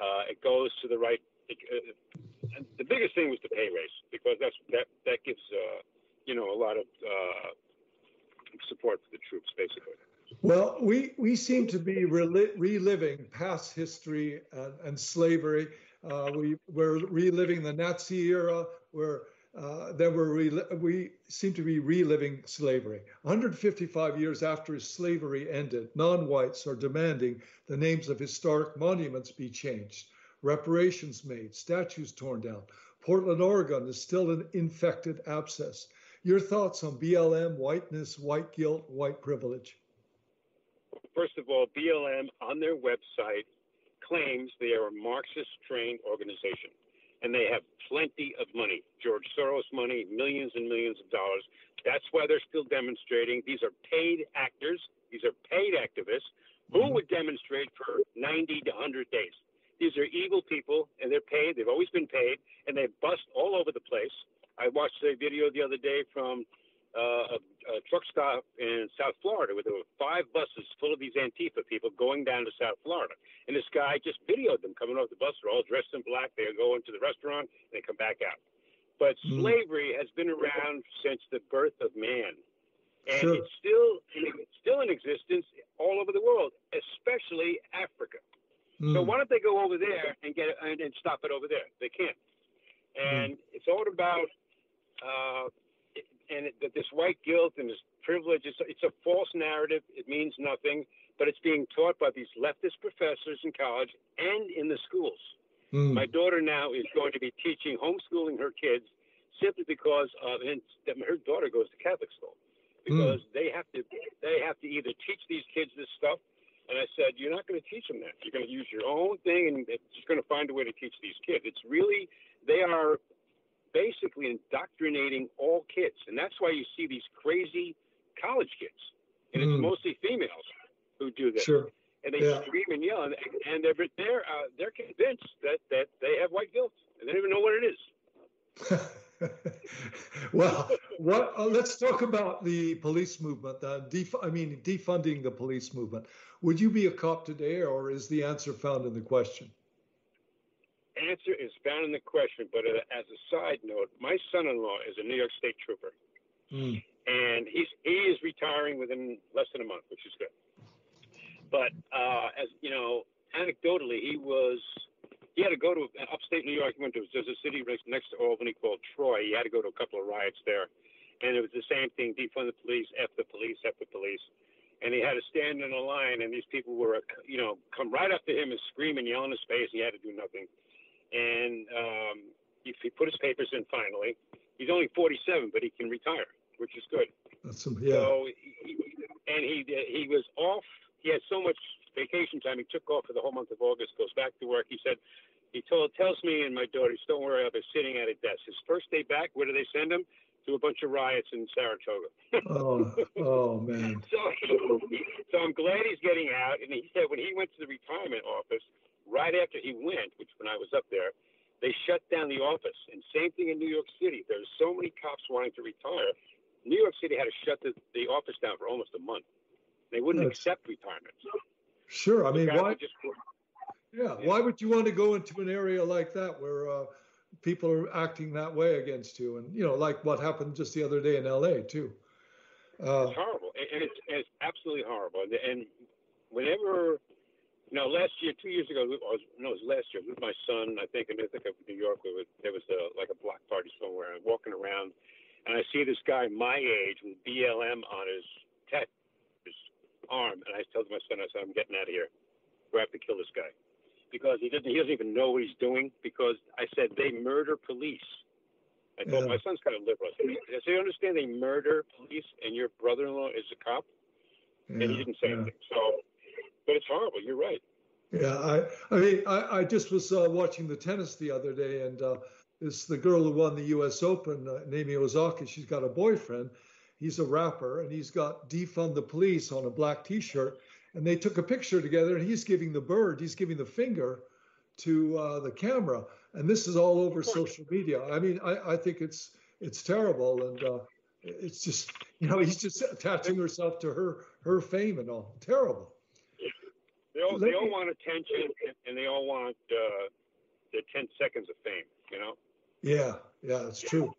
Uh, it goes to the right. It, uh, the biggest thing was the pay raise because that's that that gives uh, you know a lot of uh, support for the troops, basically. Well, we, we seem to be reliving past history and, and slavery. Uh, we, we're reliving the Nazi era, where uh, then we're we seem to be reliving slavery. 155 years after slavery ended, non whites are demanding the names of historic monuments be changed, reparations made, statues torn down. Portland, Oregon is still an infected abscess. Your thoughts on BLM, whiteness, white guilt, white privilege? First of all, BLM on their website claims they are a Marxist trained organization and they have plenty of money George Soros money, millions and millions of dollars. That's why they're still demonstrating. These are paid actors, these are paid activists who mm-hmm. would demonstrate for 90 to 100 days. These are evil people and they're paid. They've always been paid and they bust all over the place. I watched a video the other day from uh, a, a, truck stop in South Florida where there were five buses full of these Antifa people going down to South Florida. And this guy just videoed them coming off the bus. They're all dressed in black. They go into the restaurant and they come back out. But mm. slavery has been around since the birth of man. And sure. it's still it's still in existence all over the world, especially Africa. Mm. So why don't they go over there and get and, and stop it over there? They can't. And mm. it's all about uh, and it, that this white guilt and this privilege is it's a false narrative. It means nothing, but it's being taught by these leftist professors in college and in the schools. Mm. My daughter now is going to be teaching homeschooling her kids simply because of and her daughter goes to Catholic school because mm. they have to they have to either teach these kids this stuff and I said, You're not going to teach them that. You're going to use your own thing and it's just going to find a way to teach these kids. It's really, they are basically indoctrinating all kids, and that's why you see these crazy college kids, and mm. it's mostly females who do this. Sure. And they yeah. scream and yell, and, and they're they're uh, they're convinced that that they have white guilt, and they don't even know what it is. well, what, uh, let's talk about the police movement. Uh, def- I mean, defunding the police movement. Would you be a cop today, or is the answer found in the question? Answer is found in the question, but as a side note, my son-in-law is a New York State trooper, mm. and he's he is retiring within less than a month, which is good. But uh, as you know, anecdotally, he was he had to go to upstate New York. He went to there's a city next to Albany called Troy. He had to go to a couple of riots there, and it was the same thing: defund the police, f the police, f the police. And he had to stand in a line, and these people were, you know, come right up to him and scream and yell in his face. He had to do nothing and um, he, he put his papers in finally. He's only 47, but he can retire, which is good. That's some, yeah. So he, and he he was off. He had so much vacation time. He took off for the whole month of August. Goes back to work. He said he told tells me and my daughter, "Don't worry, I'll be sitting at a desk." His first day back, where do they send him? To a bunch of riots in Saratoga. oh, oh man. So, so I'm glad he's getting out. And he said when he went to the retirement office, right after he went, which when I was up there, they shut down the office. And same thing in New York City. There's so many cops wanting to retire. New York City had to shut the, the office down for almost a month. They wouldn't accept retirement. Sure. I mean, why? Just, yeah, yeah, Why would you want to go into an area like that where uh, people are acting that way against you? And, you know, like what happened just the other day in LA, too. Uh, it's horrible. And it's, it's absolutely horrible. And whenever know, last year, two years ago, or no, it was last year with my son. I think, and I think of New York, there was, there was a, like a block party somewhere. I'm walking around, and I see this guy my age with BLM on his tat, his arm, and I tell my son, I said, I'm getting out of here. We have to kill this guy because he doesn't. He doesn't even know what he's doing. Because I said they murder police. I told yeah. my son's kind of liberal. I said, so you understand they murder police, and your brother-in-law is a cop, yeah. and he didn't say yeah. anything. So but it's horrible. You're right. Yeah, I, I mean, I, I just was uh, watching the tennis the other day, and uh, it's the girl who won the U.S. Open, uh, Naomi Osaka. She's got a boyfriend. He's a rapper, and he's got defund the police on a black T-shirt. And they took a picture together, and he's giving the bird, he's giving the finger to uh, the camera, and this is all over social media. I mean, I, I think it's it's terrible, and uh, it's just you know he's just attaching herself to her her fame and all. Terrible They all, they all want attention and they all want uh, the 10 seconds of fame, you know? Yeah, yeah, that's true.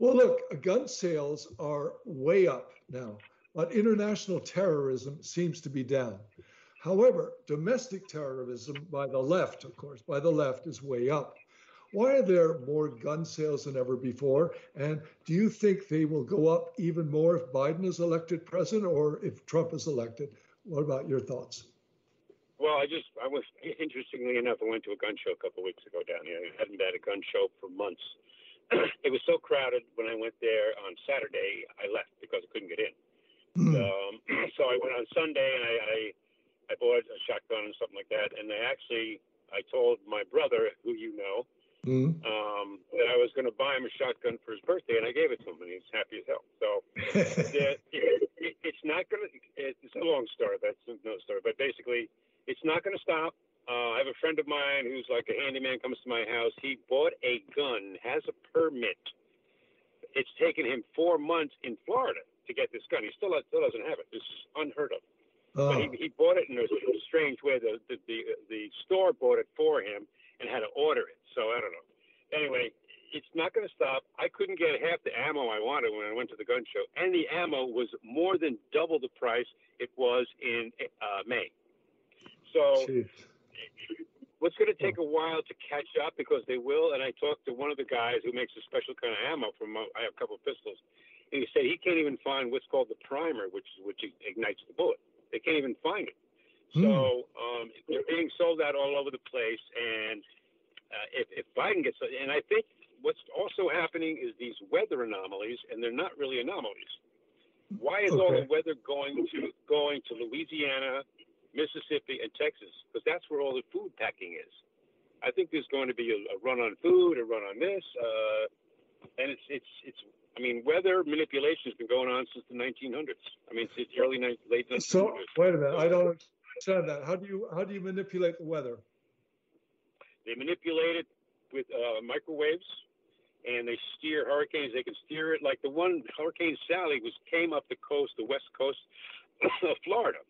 Well, look, gun sales are way up now, but international terrorism seems to be down. However, domestic terrorism by the left, of course, by the left is way up. Why are there more gun sales than ever before? And do you think they will go up even more if Biden is elected president or if Trump is elected? What about your thoughts? Well, I just, I was, interestingly enough, I went to a gun show a couple of weeks ago down here. I hadn't been at a gun show for months. it was so crowded when I went there on Saturday, I left because I couldn't get in. Mm. Um, so I went on Sunday and I, I, I bought a shotgun and something like that. And they actually, I told my brother, who you know, mm. um, that I was going to buy him a shotgun for his birthday, and I gave it to him, and he's happy as hell. So it, it, it's not going to. It's a long story. That's no story, but basically, it's not going to stop. Uh, I have a friend of mine who's like a handyman, comes to my house. He bought a gun, has a permit. It's taken him four months in Florida to get this gun. He still still doesn't have it. This is unheard of. Oh. But he, he bought it in a strange way. The, the the the store bought it for him and had to order it. So I don't know. Anyway, it's not going to stop. I couldn't get half the ammo I wanted when I went to the gun show, and the ammo was more than double the price it was in uh, May. So Jeez. what's going to take a while to catch up because they will. And I talked to one of the guys who makes a special kind of ammo from. Uh, I have a couple of pistols, and he said he can't even find what's called the primer, which is which ignites the bullet. They can't even find it. Hmm. So um, they're being sold out all over the place. And uh, if, if Biden gets, and I think what's also happening is these weather anomalies, and they're not really anomalies. Why is okay. all the weather going to going to Louisiana, Mississippi, and Texas, because that's where all the food packing is. I think there's going to be a, a run on food, a run on this, uh, and it's it's it's. I mean, weather manipulation has been going on since the 1900s. I mean, it's early late 1900s. So wait a minute, I don't understand that. How do you how do you manipulate the weather? They manipulate it with uh, microwaves, and they steer hurricanes. They can steer it like the one Hurricane Sally was came up the coast, the west coast of Florida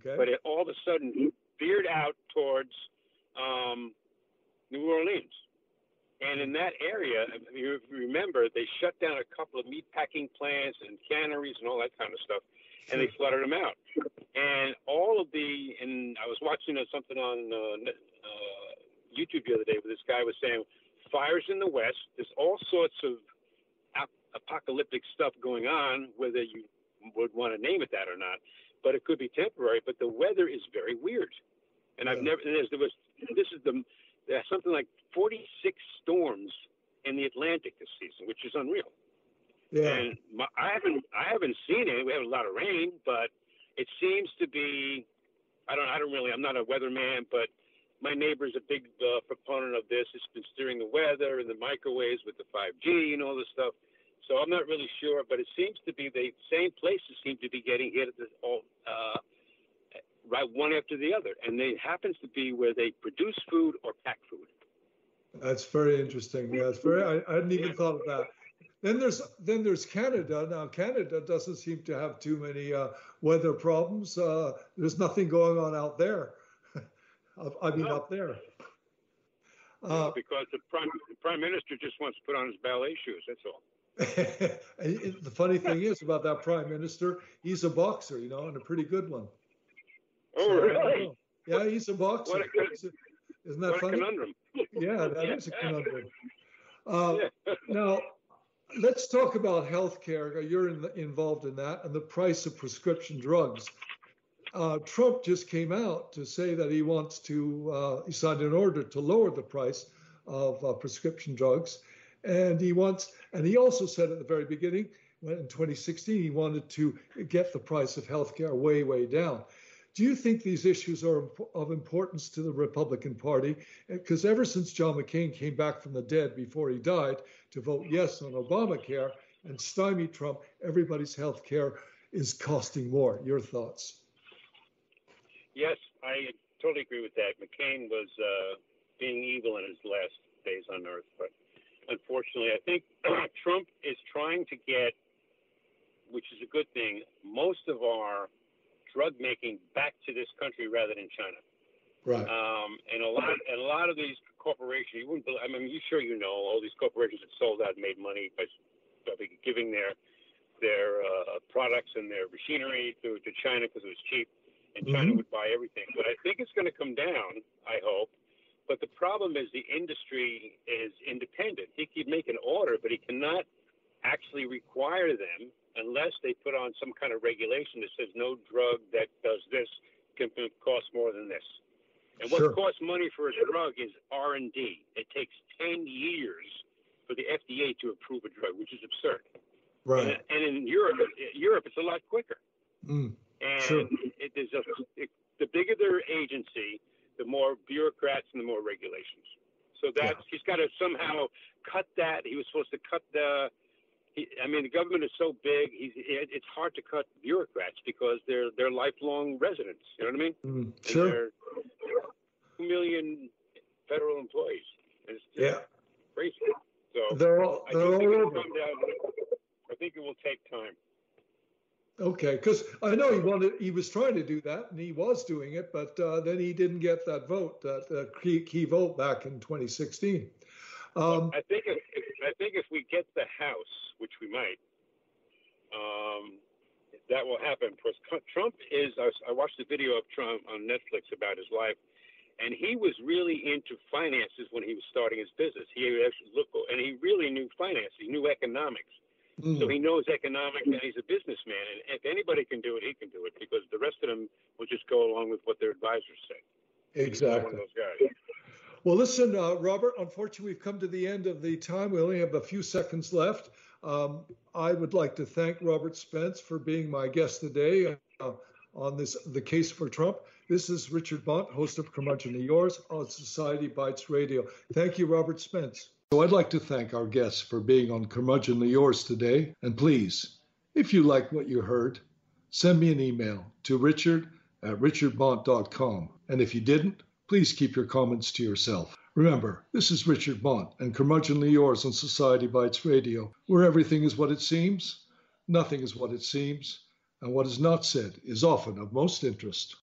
Okay. But it all of a sudden veered out towards um, New Orleans. And in that area, if you remember, they shut down a couple of meat packing plants and canneries and all that kind of stuff, and they flooded them out. And all of the, and I was watching something on uh, uh, YouTube the other day where this guy was saying fires in the West. There's all sorts of ap- apocalyptic stuff going on, whether you would want to name it that or not but it could be temporary. But the weather is very weird, and. I've never. There was this is the there's something like 46 storms in the Atlantic this season, which is unreal. Yeah. And my, I haven't I haven't seen it. We have a lot of rain, but it seems to be. I don't. I don't really. I'm not a weatherman, but my neighbor's a big uh, proponent of this. It's been steering the weather and the microwaves with the 5G and all this stuff. So I'm not really sure, but it seems to be the same places seem to be getting hit at the, all, uh, right one after the other, and it happens to be where they produce food or pack food. That's very interesting. Yeah, it's very. I, I hadn't even yeah. thought of that. Then there's then there's Canada. Now Canada doesn't seem to have too many uh, weather problems. Uh, there's nothing going on out there. I mean, no. up there. Uh, because the prime, the prime minister just wants to put on his ballet shoes. That's all. the funny thing is about that prime minister, he's a boxer, you know, and a pretty good one. Oh, so, really? Yeah, he's a boxer. What a, Isn't that funny? conundrum. Yeah, that yeah. is a conundrum. Uh, yeah. now, let's talk about healthcare. You're in the, involved in that and the price of prescription drugs. Uh, Trump just came out to say that he wants to, uh, he signed an order to lower the price of uh, prescription drugs. And he wants, and he also said at the very beginning, when in 2016, he wanted to get the price of healthcare way, way down. Do you think these issues are of importance to the Republican Party? Because ever since John McCain came back from the dead before he died to vote yes on Obamacare and stymie Trump, everybody's health care is costing more. Your thoughts? Yes, I totally agree with that. McCain was uh, being evil in his last days on earth, but unfortunately. I think Trump is trying to get, which is a good thing, most of our drug making back to this country rather than China. Right. Um, and a lot, and a lot of these corporations, you wouldn't. Believe, I mean, you sure you know all these corporations that sold out and made money by, by giving their their uh, products and their machinery to, to China because it was cheap, and China Mhm. would buy everything. But I think it's going to come down. I hope. But the problem is the industry is independent. He can make an order, but he cannot actually require them unless they put on some kind of regulation that says no drug that does this can cost more than this. And what Sure. costs money for a drug is R and D. It takes ten years for the FDA to approve a drug, which is absurd. Right. And, and in Europe, Europe it's a lot quicker. Mm. And Sure. it is a, it, the bigger their agency, the more bureaucrats and the more regulations. So that's he's got to somehow cut that. He was supposed to cut the. He, I mean, the government is so big. He's, it, it's hard to cut bureaucrats because they're they're lifelong residents. You know what I mean? Mm. And Sure. Two million federal employees. It's Yeah. crazy. So They're all I they're do all think it'll over. come down. I think it will take time. Okay, because I know he wanted, he was trying to do that, and he was doing it, but uh, then he didn't get that vote, that uh, key, key vote back in 2016. Um, I think if, if I think if we get the House, which we might, um, that will happen. Trump is. I, was, I watched the video of Trump on Netflix about his life, and he was really into finances when he was starting his business. He actually looked, and he really knew finance. He knew economics. Mm, So he knows economics, and he's a businessman. And if anybody can do it, he can do it because the rest of them will just go along with what their advisors say. Exactly. one of those guys. Well, listen, uh, Robert, unfortunately, we've come to the end of the time. We only have a few seconds left. Um, I would like to thank Robert Spence for being my guest today uh, on this the case for Trump. This is Richard Bont, host of Curmudgeonly Yours on Society Bytes Radio. Thank you, Robert Spence. So I'd like to thank our guests for being on Curmudgeonly Yours today. And please, if you like what you heard, send me an email to richard at richardbont.com. And if you didn't, please keep your comments to yourself. Remember, this is Richard Bont and Curmudgeonly Yours on Society Bytes Radio, where everything is what it seems, nothing is what it seems, and what is not said is often of most interest.